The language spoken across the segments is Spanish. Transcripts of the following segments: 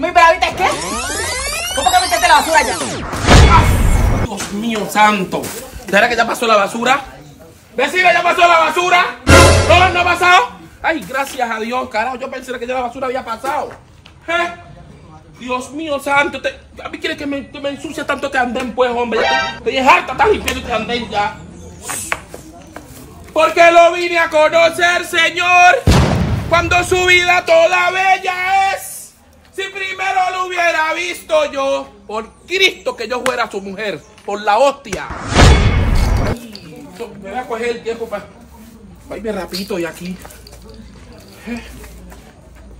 Mi bravita, ¿qué? ¿Cómo que metiste la basura ya? Dios mío santo. ¿Será que ya pasó la basura? Vecina, ¿ya pasó la basura? No, no ha pasado. Ay, gracias a Dios, carajo. Yo pensé que ya la basura había pasado. ¿Eh? Dios mío santo. Te, ¿A mí quieres que me, que me ensucie tanto este andén, pues, hombre? Estoy estoy harta, estás limpiando este andén ya. Porque lo vine a conocer, Señor, cuando su vida toda bella es. Si primero lo hubiera visto yo, por Cristo que yo fuera su mujer, por la hostia. Ay, me voy a coger el tiempo para irme rapidito de aquí. Eh,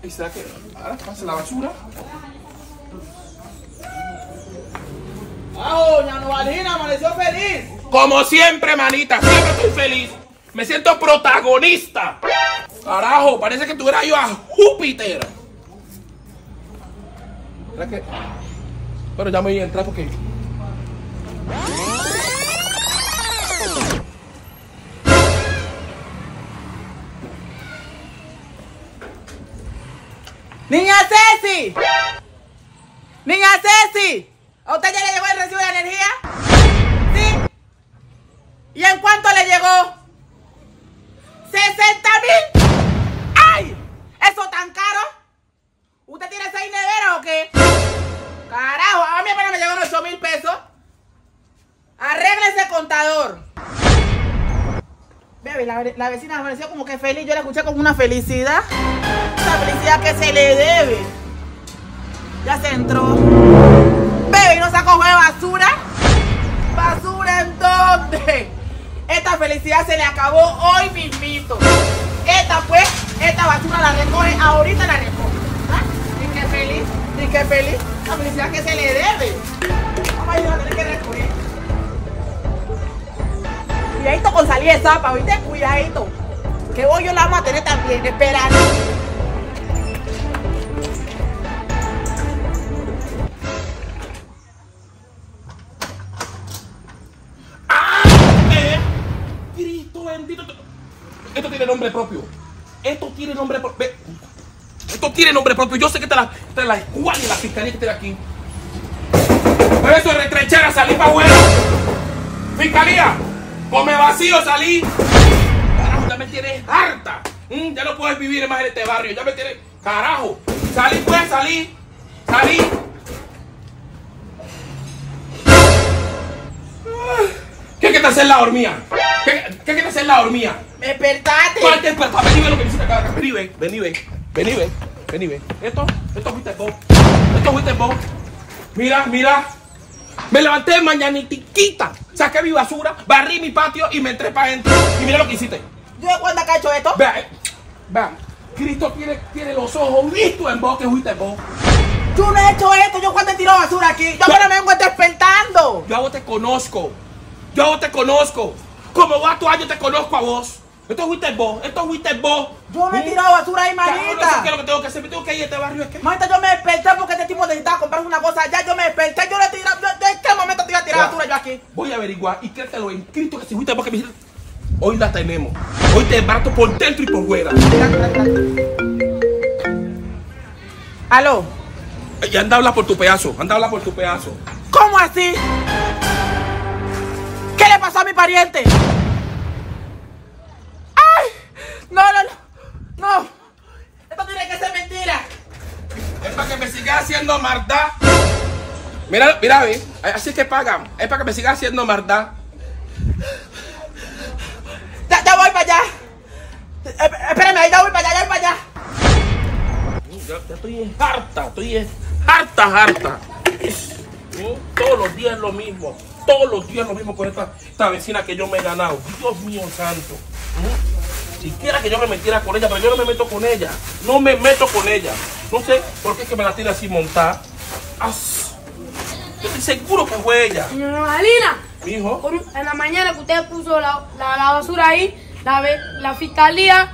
¿Y será que ahora pasa la basura? ¡Ah, doña Novalina, amaneció feliz! Como siempre, manita, siempre estoy feliz. Me siento protagonista. Carajo, parece que tuviera yo a Júpiter. ¿Será? Pero ya me voy a entrar porque. ¡Niña Ceci! ¡Niña Ceci! ¿A usted ya le llegó el recibo de energía? ¿Sí? ¿Y en cuánto le llegó? ¡60 mil! ¡Ay! ¿Eso tan caro? Mil pesos. Arregle ese contador. Bebe, la, vecina me pareció como que feliz. Yo la escuché como una felicidad. Una felicidad que se le debe. Ya se entró. Bebe, ¿y no sacó de basura? ¿Basura en dónde? Esta felicidad se le acabó hoy mismito. Esta pues, esta basura la recoge, ahorita la recoge. ¿Ah? Y qué feliz, y qué feliz. La felicidad que se le debe. Vamos a ir a tener que recoger. Cuidadito con salir de zapa, ¿viste? Cuidadito. Que hoy yo la vamos a tener también, esperando. ¿Qué? Cristo bendito. Esto tiene nombre propio. Esto tiene nombre propio. Esto tiene nombre propio. Yo sé que te la, te la y la fiscalía que tiene aquí. Pero eso es retrechar a salir para afuera. Fiscalía, come vacío, salí. Carajo, ya me tienes harta. Mm, ya no puedes vivir más en este barrio. Ya me tienes. Carajo. Salí, pues, salí. Salí. ¿Qué quieres hacer la hormiga? ¿Qué, ¿Qué quieres hacer la hormiga? ¡Despertate! ¿Cuál te despertó? Vení, ve lo que hiciste acá. Vení, ve. Vení, ve. Vení, ve. Vení, ve. Esto, esto fuiste vos. Esto fuiste vos. Mira, mira. Me levanté de mañanitiquita. Saqué mi basura, barrí mi patio y me entré para adentro. Y mira lo que hiciste. ¿Yo de cuándo acá he hecho esto? Vea, eh, vea. Cristo tiene, tiene los ojos vistos en vos que fuiste vos. Yo no he hecho esto, yo cuando he tirado basura aquí. Yo apenas me vengo despertando. Yo a vos te conozco. Yo a vos te conozco. Como vos actúas, yo te conozco a vos. Esto fuiste vos. Esto fuiste vos. Yo no he ¿Mm? tirado basura ahí, Carajo, no sé qué es manita. lo que tengo que hacer. Me tengo que ir a este barrio. Es que Manita, yo me desperté porque necesitaba comprar una cosa. Ya yo me desperté, yo le tirado. yo- ¿En qué momento te iba a tirar basura yo aquí? Voy a averiguar y créetelo en Cristo que si fuiste vos que me. Hoy la tenemos. Hoy te bato por dentro y por fuera. ¿Aló? Y anda a hablar por tu pedazo. Anda a hablar por tu pedazo. ¿Cómo así? ¿Qué le pasó a mi pariente? ¡Ay! No, no, no. No. Esto tiene que ser mentira. Es para que me sigas haciendo maldad. Mira, mira. Así es que pagan. Es para que me sigas haciendo maldad. Ya, ya voy para allá. Eh, Espérame, ahí ya voy para allá, ya voy para allá. Ya, ya estoy harta. Estoy harta, harta. Todos los días lo mismo. Todos los días lo mismo con esta, esta vecina que yo me he ganado. Dios mío santo. Siquiera que yo me metiera con ella, pero yo no me meto con ella. No me meto con ella. No sé por qué es que me la tiene así montada. Yo estoy seguro que fue ella. Señora Malina, Mi hijo. en la mañana que usted puso la, la, la basura ahí, la, la fiscalía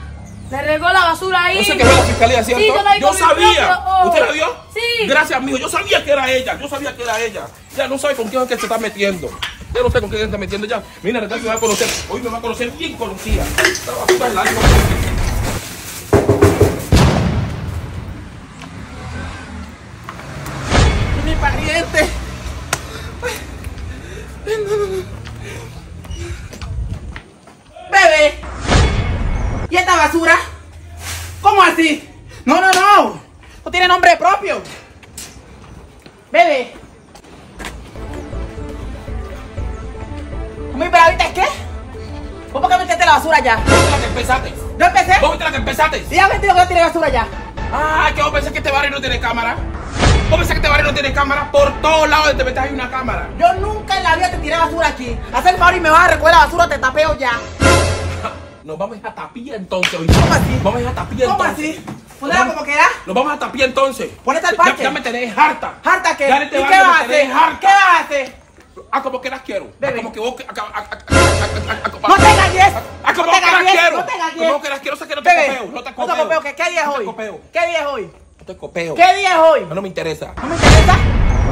le regó la basura ahí. Yo sé que fue la fiscalía, ¿cierto? Sí, yo la vi yo con mi sabía. propio. ¿Usted la vio? Sí. Gracias, mijo. Yo sabía que era ella. Yo sabía que era ella. Ya no sabe con quién es que se está metiendo. Ya no sé con quién se está metiendo ya. Mira, verdad me va a conocer. Hoy me va a conocer bien conocida. Esta basura es la gente. Bebé. ¿Y esta basura? ¿Cómo así? No, no, no. No tiene nombre propio. Bebé. ¿Muy bravita es qué? ¿Vos por qué metiste la basura allá? ¿Vos la que empezaste? ¿Yo empecé? ¿Vos viste la que empezaste? Y ya que no tiene basura allá. Ah, que vos pensás que este barrio no tiene cámara. Vos pensás que este barrio no tiene cámara. Por todos lados te metes hay una cámara. Yo nunca en la vida te tiré basura aquí. Haz el favor y me vas a recoger la basura, te tapeo ya. Nos vamos a tapir entonces hoy. ¿Cómo así? Vamos a tapir ¿Cómo entonces. así? Ponela como quieras. Nos vamos a tapir entonces. Ponete al Ya- parque. Ya, me tenés harta. ¿Harta qué? Ya en ¿Y este qué vas a hacer? ¿Qué vas a hacer? Ah, como que las quiero. Ah, Bebe. como que vos. ah, ah, ah, ah, ah, ah, ah, No te engañes. Ah, como engañes, quiero. no te engañes. Como que las quiero. Sé que no te copeo. No te copeo. ¿Qué, ¿Qué día es No te hoy? ¿Qué día es hoy? No te copeo. ¿Qué día es hoy? No, no me interesa. ¿No me interesa?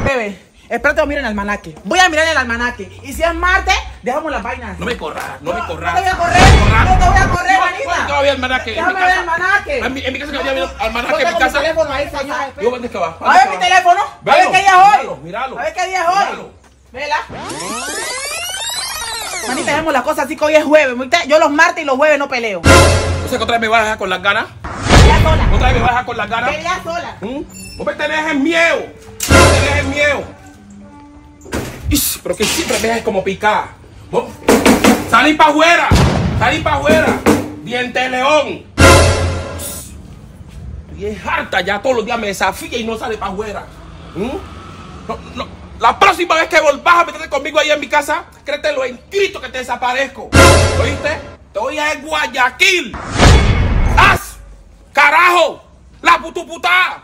Bebe, espérate, voy a mirar el almanaque. Voy a mirar el almanaque. Y si es martes, dejamos las vainas. No me corras, no, me No, corras. no te voy a correr, No no te voy a correr, manita. ¿cuándo te va a ver el almanaque? Déjame mi ver el almanaque. En mi, en mi casa que había el almanaque en mi casa. teléfono ahí, señor. Yo, ¿dónde es que va? A ver mi teléfono. A ver qué día es hoy. míralo. A ver qué día es hoy. Vela. Manita, dejemos las cosas así que hoy es jueves. Yo los martes y los jueves no peleo. O sea que otra vez me vas a dejar con las ganas. Sola. Otra vez me vas a con las ganas. Pelea sola. ¿Mm? Vos me tenés en miedo. Vos me tenés en miedo. Ish, pero que siempre me dejas como picar. Vos- Salí para afuera. Salí para afuera. Diente de león. Y es harta ya todos los días me desafía y no sale para afuera. ¿Mm? No, no. La próxima vez que volvás a meterte conmigo ahí en mi casa, créetelo en Cristo que te desaparezco. ¿Oíste? Te voy a ir a Guayaquil. ¡Carajo! ¡La putu puta!